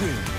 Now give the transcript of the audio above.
win.